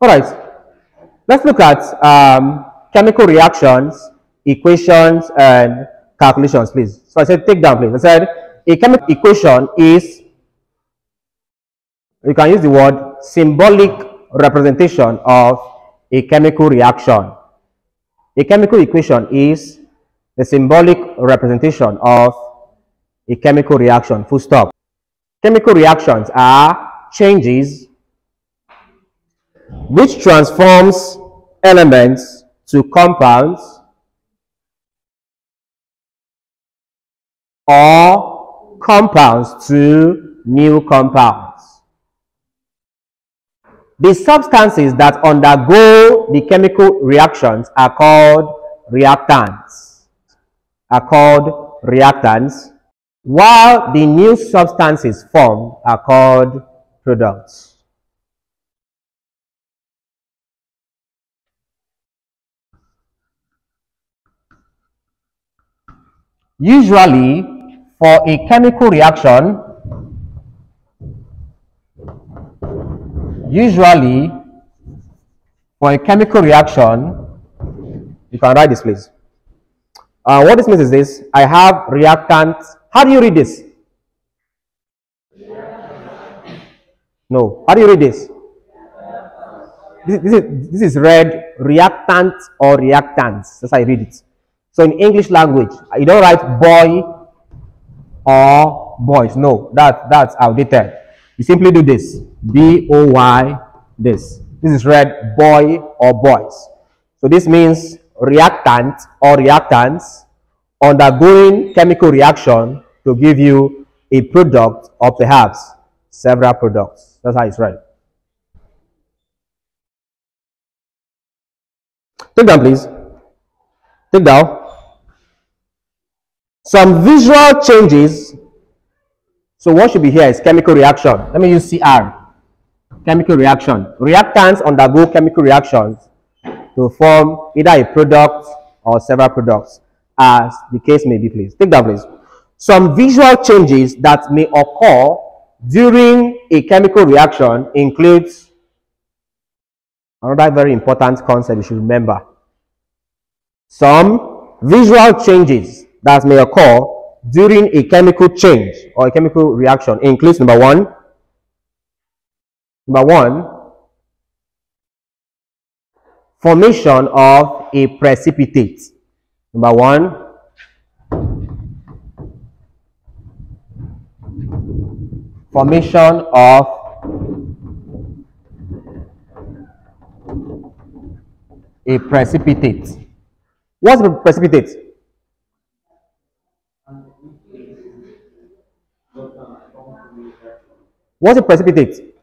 All right. Let's look at um, chemical reactions, equations, and calculations, please. So I said, take down, please. I said, a chemical equation is, you can use the word symbolic representation of a chemical reaction. A chemical equation is the symbolic representation of a chemical reaction, full stop. Chemical reactions are changes which transforms elements to compounds or compounds to new compounds. The substances that undergo the chemical reactions are called reactants. Are called reactants, while the new substances formed are called products. Usually, for a chemical reaction, usually for a chemical reaction, you can write this please. Uh, what this means is this, I have reactant, how do you read this? No, how do you read this? This, this, is, this is read reactant or reactants, that's how I read it. So in English language, you don't write boy or boys. No, that, that's outdated. You simply do this. B-O-Y, this. This is read boy or boys. So this means reactant or reactants undergoing chemical reaction to give you a product or perhaps several products. That's how it's read. Take down, please. Take down. Some visual changes. So what should be here is chemical reaction. Let me use CR. Chemical reaction. Reactants undergo chemical reactions to form either a product or several products as the case may be please. Take that please. Some visual changes that may occur during a chemical reaction includes another very important concept you should remember. Some visual changes that may occur during a chemical change or a chemical reaction includes number one, number one, formation of a precipitate. Number one, formation of a precipitate. What's a precipitate? What's a precipitate?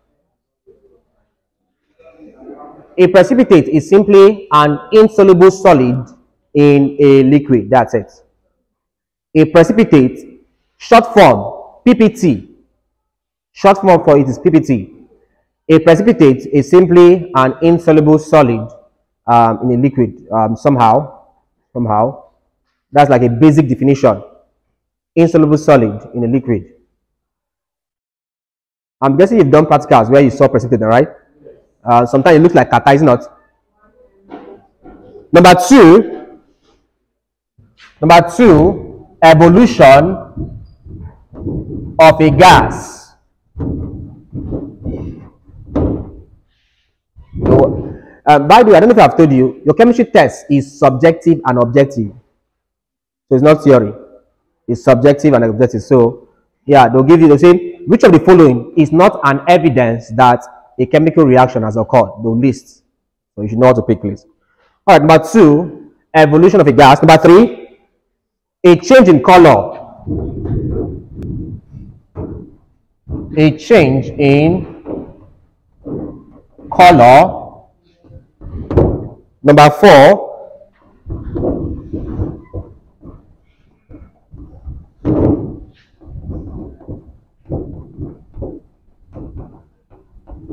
A precipitate is simply an insoluble solid in a liquid. That's it. A precipitate, short form, PPT. Short form for it is PPT. A precipitate is simply an insoluble solid um, in a liquid um, somehow. Somehow. That's like a basic definition. Insoluble solid in a liquid. I'm guessing you've done practicals where you saw precipitate, right? Uh, sometimes it looks like kata, is not? Number two, number two, evolution of a gas. So, uh, by the way, I don't know if I've told you, your chemistry test is subjective and objective. So it's not theory. It's subjective and objective. So, yeah, they'll give you the same which of the following is not an evidence that a chemical reaction has occurred? The list. So you should know how to pick list. All right, number two, evolution of a gas. Number three, a change in color. A change in color. Number four,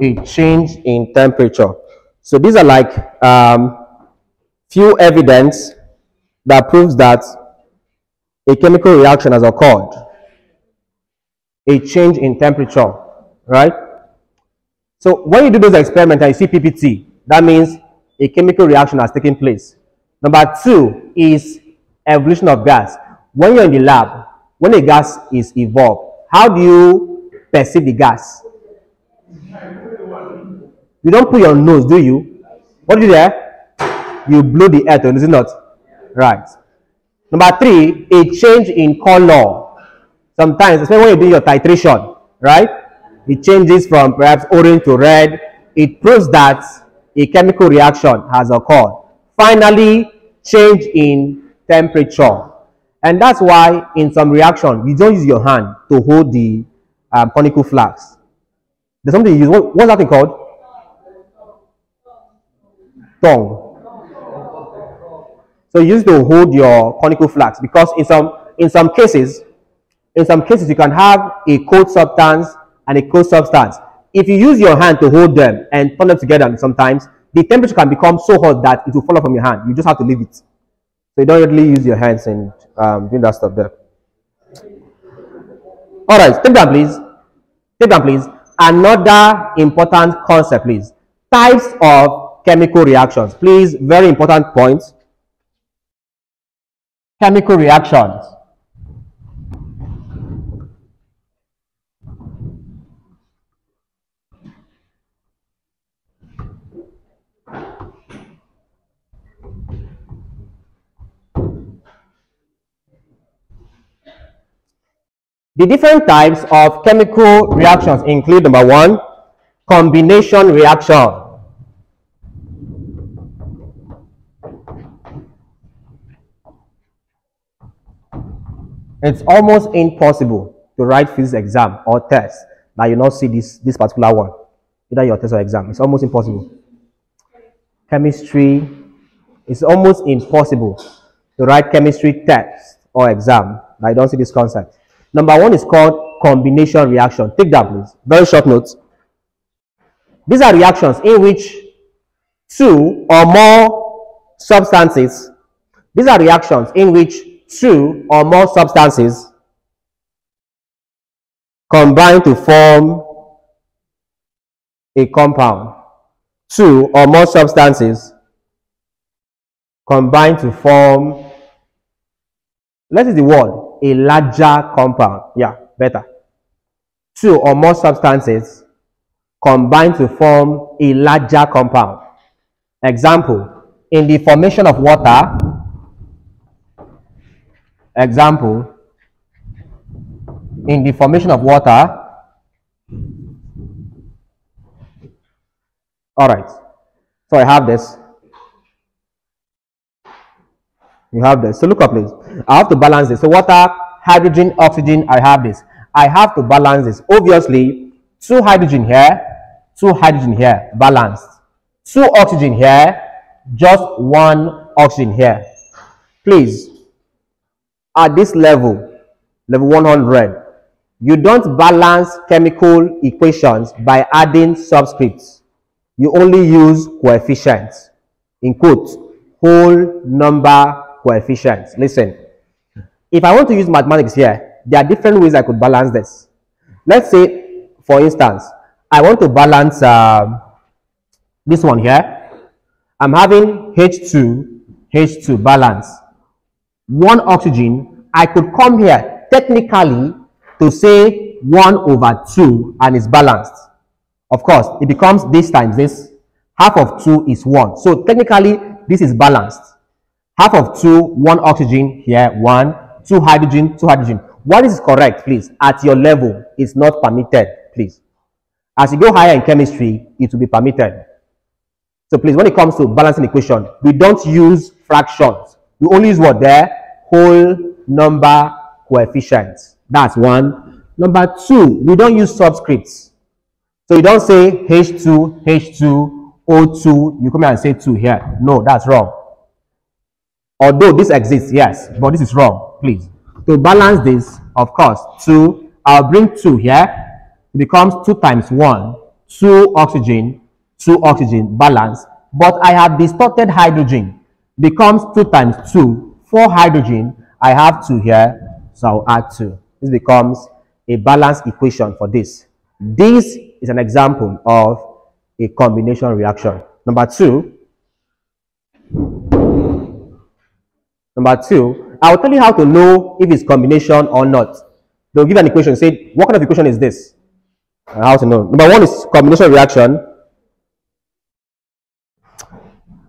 a change in temperature. So these are like um, few evidence that proves that a chemical reaction has occurred. A change in temperature, right? So when you do those experiments and you see PPT, That means a chemical reaction has taken place. Number two is evolution of gas. When you're in the lab, when a gas is evolved, how do you perceive the gas? You don't put your nose, do you? What do you do there? You blow the air, is it not? Right. Number three, a change in color. Sometimes, especially when you do your titration, right? It changes from perhaps orange to red. It proves that a chemical reaction has occurred. Finally, change in temperature. And that's why in some reaction, you don't use your hand to hold the um, conical flask. There's something you use. What, what's that thing called? Tongue. So you use to hold your conical flask because in some in some cases, in some cases you can have a cold substance and a cold substance. If you use your hand to hold them and turn them together sometimes, the temperature can become so hot that it will fall off from your hand. You just have to leave it. So you don't really use your hands and um, doing that stuff there. All right, take down please. Take down please. Another important concept please. Types of chemical reactions. Please, very important point. Chemical reactions. The different types of chemical reactions include number one, combination reaction. It's almost impossible to write physics exam or test that you not see this, this particular one, either your test or exam. It's almost impossible. Chemistry, it's almost impossible to write chemistry test or exam that you don't see this concept. Number one is called combination reaction. Take that, please. Very short notes. These are reactions in which two or more substances, these are reactions in which two or more substances combine to form a compound. Two or more substances combine to form, let's see the word, a larger compound. Yeah, better. Two or more substances combine to form a larger compound. Example, in the formation of water, example, in the formation of water, all right, so I have this, you have this. So look up, please. I have to balance this. So water, hydrogen, oxygen, I have this. I have to balance this. Obviously, two hydrogen here, two hydrogen here, balanced. Two oxygen here, just one oxygen here. Please, at this level, level 100, you don't balance chemical equations by adding subscripts. You only use coefficients. In quotes, whole number coefficients. Listen, if I want to use mathematics here, there are different ways I could balance this. Let's say, for instance, I want to balance um, this one here. I'm having H2, H2 balance. One oxygen, I could come here technically to say 1 over 2 and it's balanced. Of course, it becomes this times this. Half of 2 is 1. So technically, this is balanced half of two, one oxygen here, one, two hydrogen, two hydrogen. What is correct, please? At your level, it's not permitted, please. As you go higher in chemistry, it will be permitted. So please, when it comes to balancing equation, we don't use fractions. We only use what there? Whole number coefficients. That's one. Number two, we don't use subscripts. So you don't say H2, H2, O2, you come here and say 2 here. No, that's wrong. Although this exists, yes, but this is wrong, please. To balance this, of course, 2, I'll bring 2 here. It becomes 2 times 1, 2 oxygen, 2 oxygen, balance. But I have distorted hydrogen. Becomes 2 times 2, 4 hydrogen. I have 2 here, so I'll add 2. This becomes a balanced equation for this. This is an example of a combination reaction. Number two, number two, I'll tell you how to know if it's combination or not. They'll give an equation, say, what kind of equation is this? Uh, how to know. Number one is combination reaction.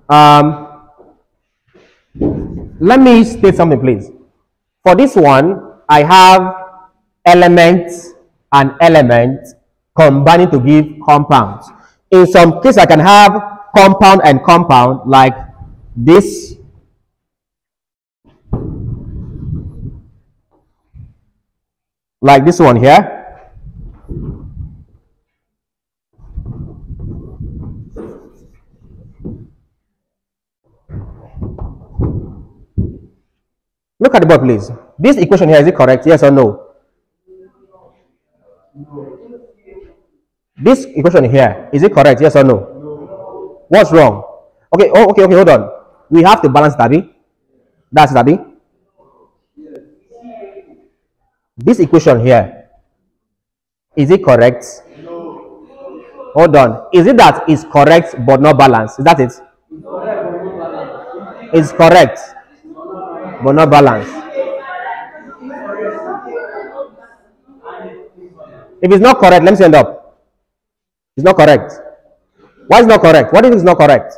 Um, let me state something, please. For this one, I have elements and elements combining to give compounds. In some cases, I can have compound and compound like this. Like this one here. Look at the board, please. This equation here, is it correct? Yes or no? This equation here, is it correct? Yes or no? What's wrong? Okay, oh, okay, okay, hold on. We have to balance that. That's Dabi. This equation here, is it correct? Hold on. Is it that it's correct but not balanced? Is that it? It's correct but not balanced. If it's not correct, let me stand up. It's not correct. Why is not correct? What if it's not correct?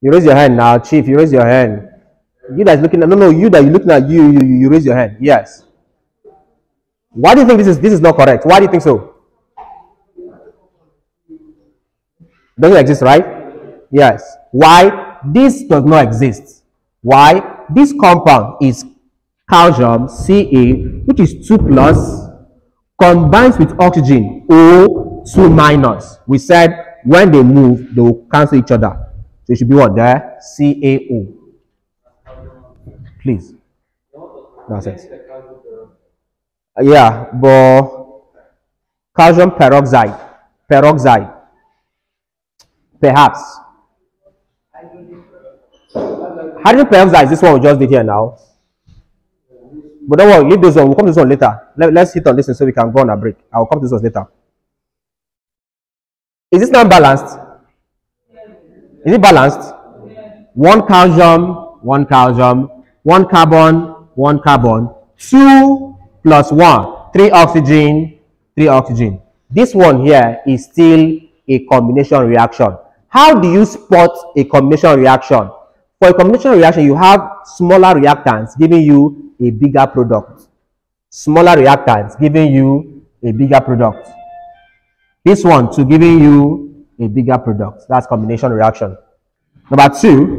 You raise your hand now, chief. You raise your hand. You that's looking at no no you that you looking at you, you you raise your hand. Yes. Why do you think this is this is not correct? Why do you think so? Doesn't exist, right? Yes. Why? This does not exist. Why? This compound is calcium Ca, which is 2 plus, combines with oxygen O2 minus. We said when they move, they will cancel each other. So it should be what there? CaO. Please. It. Yeah, but calcium peroxide, peroxide, perhaps. Hydrogen peroxide is this one we just did here now. But don't worry, leave this one. We'll come to this one later. Let, let's hit on this one so we can go on a break. I'll come to this one later. Is this not balanced? Is it balanced? One calcium, one calcium, one carbon, one carbon, two plus 1, 3 oxygen, 3 oxygen. This one here is still a combination reaction. How do you spot a combination reaction? For a combination reaction, you have smaller reactants giving you a bigger product. Smaller reactants giving you a bigger product. This one to giving you a bigger product. That's combination reaction. Number two,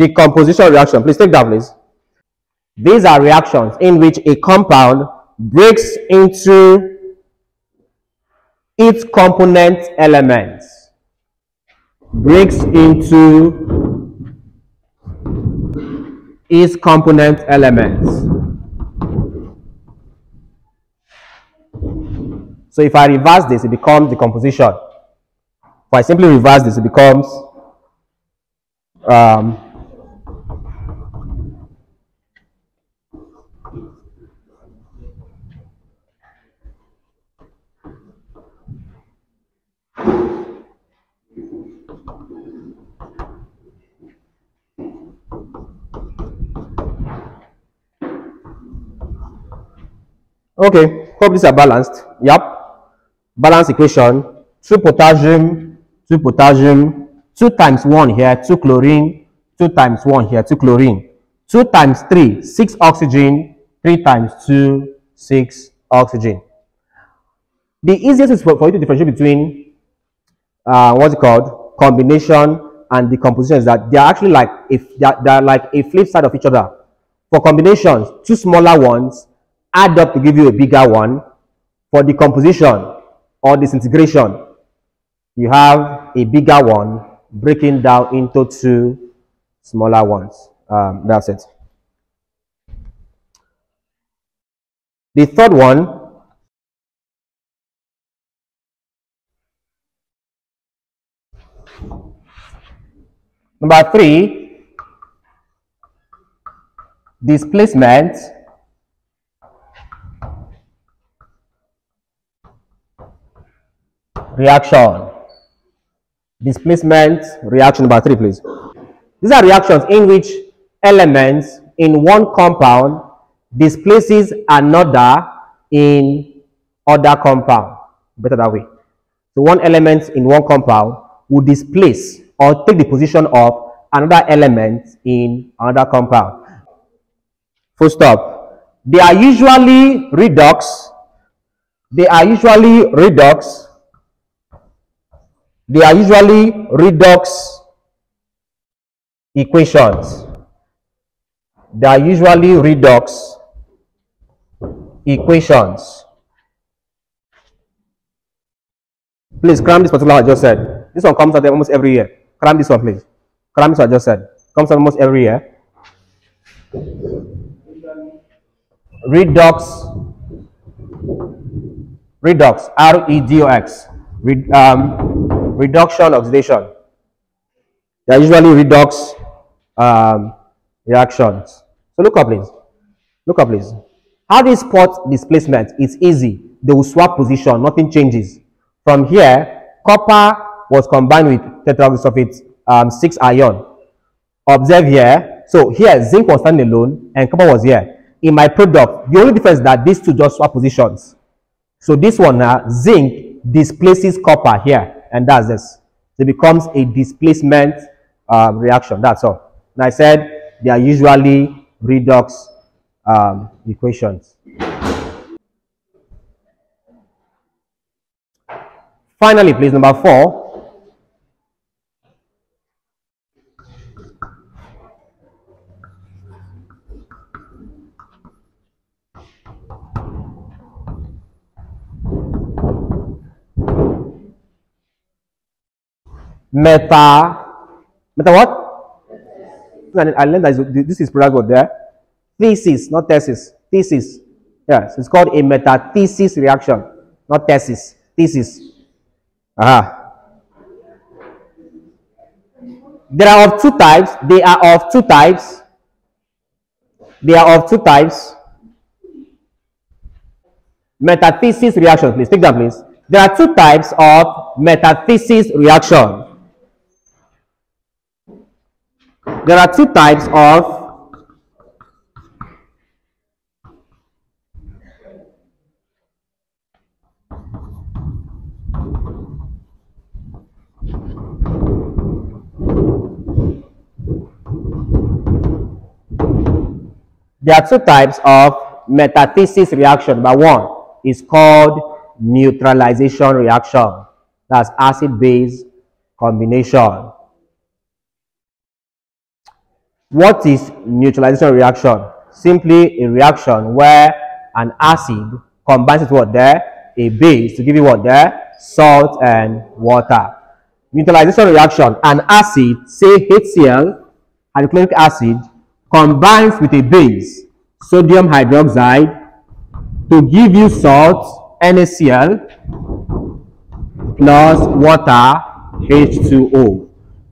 decomposition reaction. Please take that, please. These are reactions in which a compound breaks into its component elements. Breaks into its component elements. So if I reverse this, it becomes decomposition. If I simply reverse this, it becomes um, Okay, hope these are balanced. Yep. Balance equation. 2 potassium, 2 potassium, 2 times 1 here, 2 chlorine, 2 times 1 here, 2 chlorine. 2 times 3, 6 oxygen, 3 times 2, 6 oxygen. The easiest is for, for you to differentiate between uh, what's it called combination and decomposition is that they are actually like if they, they are like a flip side of each other. For combinations, two smaller ones add up to give you a bigger one. For decomposition or disintegration, you have a bigger one breaking down into two smaller ones. Um, that's it. The third one Number three, displacement reaction. Displacement reaction number three, please. These are reactions in which elements in one compound displaces another in other compound. Better that way. So one element in one compound will displace or take the position of another element in another compound. Full stop. They are usually redox. They are usually redox. They are usually redox equations. They are usually redox equations. Please cram this particular I just said. This one comes out almost every year. Cram this one, please. Cram this one I just said. Comes out almost every year. Redox. Redox. R E D O X. Re, um, reduction oxidation. They are usually redox um, reactions. So look up, please. Look up, please. How do spot displacement? It's easy. They will swap position. Nothing changes. From here, copper was combined with tetraoxosulfate um, 6 ion. Observe here. So here, zinc was standing alone and copper was here. In my product, the only difference is that these two just swap positions. So this one now, zinc displaces copper here, and that's this. It becomes a displacement um, reaction. That's all. And I said they are usually redox um, equations. Finally, please, number four. Meta, meta what? I learned that this is word there. Thesis, not thesis. Thesis. Yes, it's called a metathesis reaction, not thesis. Thesis. Ah. There are of two types. They are of two types. They are of two types. Metathesis reaction, please. Take that, please. There are two types of metathesis reaction. There are two types of There are two types of metathesis reaction. Number one is called neutralization reaction. That's acid-base combination. What is neutralization reaction? Simply a reaction where an acid combines with what there? A base to give you what there? Salt and water. Neutralization reaction, an acid, say HCl, hydrochloric acid, combines with a base, sodium hydroxide, to give you salt, NaCl, plus water, H2O.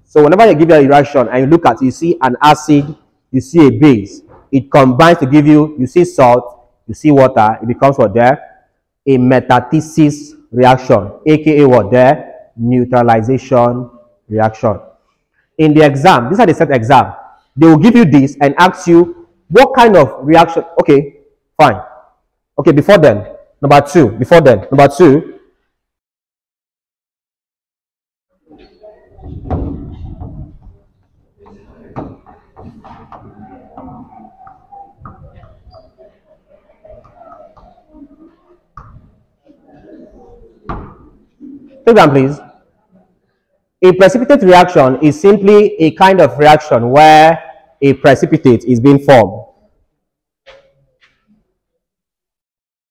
So whenever you give a reaction and you look at you see an acid, you see a base. It combines to give you, you see salt, you see water, it becomes what there? A metathesis reaction, aka what there? Neutralization reaction. In the exam, these are the set exam. They will give you this and ask you what kind of reaction. Okay, fine. Okay, before then, number two, before then, number two. Down, please. A precipitate reaction is simply a kind of reaction where a precipitate is being formed.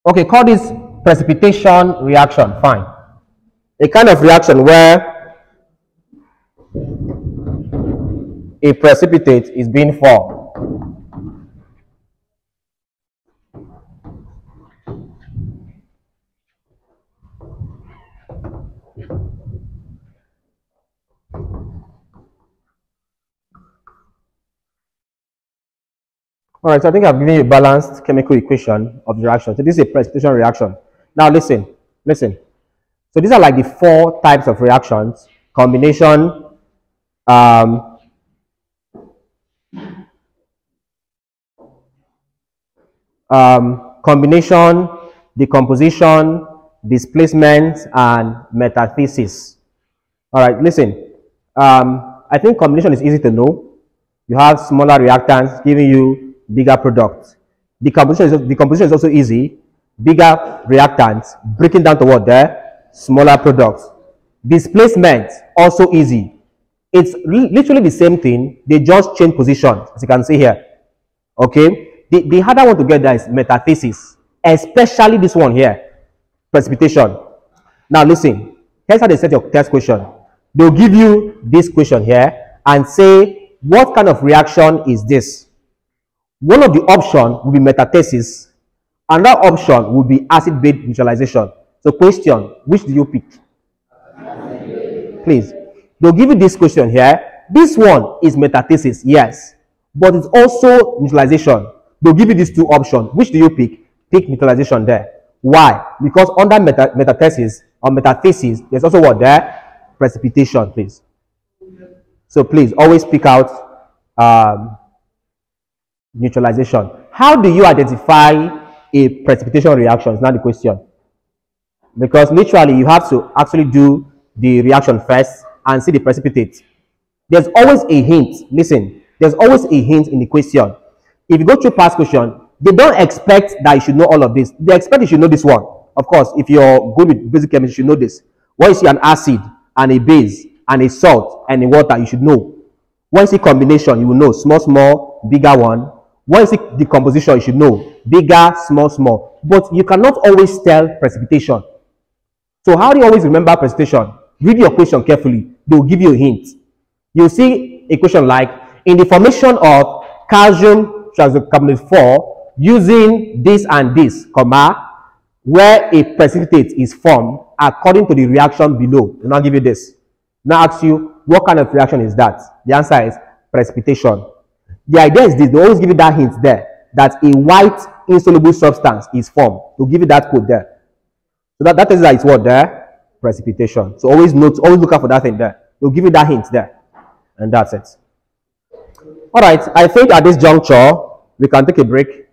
Okay, call this precipitation reaction, fine. A kind of reaction where a precipitate is being formed. All right, so I think I've given you a balanced chemical equation of the reaction. So this is a precipitation reaction. Now listen, listen. So these are like the four types of reactions. Combination, um, um, combination, decomposition, displacement, and metathesis. All right, listen. Um, I think combination is easy to know. You have smaller reactants giving you bigger products. Decomposition is, decomposition is also easy. Bigger reactants breaking down to what there? Smaller products. Displacement, also easy. It's literally the same thing. They just change position, as you can see here. Okay? The, the harder one to get there is metathesis, especially this one here, precipitation. Now listen, here's how they set your test question. They'll give you this question here and say, what kind of reaction is this? One of the options will be metathesis. Another option will be acid-base neutralization. So question, which do you pick? Please. They'll give you this question here. This one is metathesis, yes. But it's also neutralization. They'll give you these two options. Which do you pick? Pick neutralization there. Why? Because under meta metathesis or metathesis, there's also what there? Precipitation, please. So please always pick out um, neutralization. How do you identify a precipitation reaction? Is not the question. Because literally you have to actually do the reaction first and see the precipitate. There's always a hint. Listen, there's always a hint in the question. If you go through past question, they don't expect that you should know all of this. They expect you should know this one. Of course, if you're good with basic chemistry, you should know this. When you see an acid and a base and a salt and a water, you should know. When you see combination, you will know small, small, bigger one. When you see decomposition, you should know bigger, small, small. But you cannot always tell precipitation. So how do you always remember precipitation? Read your question carefully. They will give you a hint. You'll see a question like, in the formation of calcium tricarbonate 4, using this and this, comma, where a precipitate is formed according to the reaction below. And I'll give you this. Now ask you, what kind of reaction is that? The answer is precipitation. The idea is this, they always give you that hint there, that a white insoluble substance is formed. They'll give you that code there. So that, that is that it's what there? Precipitation. So always note, always look out for that thing there. They'll give you that hint there. And that's it. All right, I think at this juncture, we can take a break.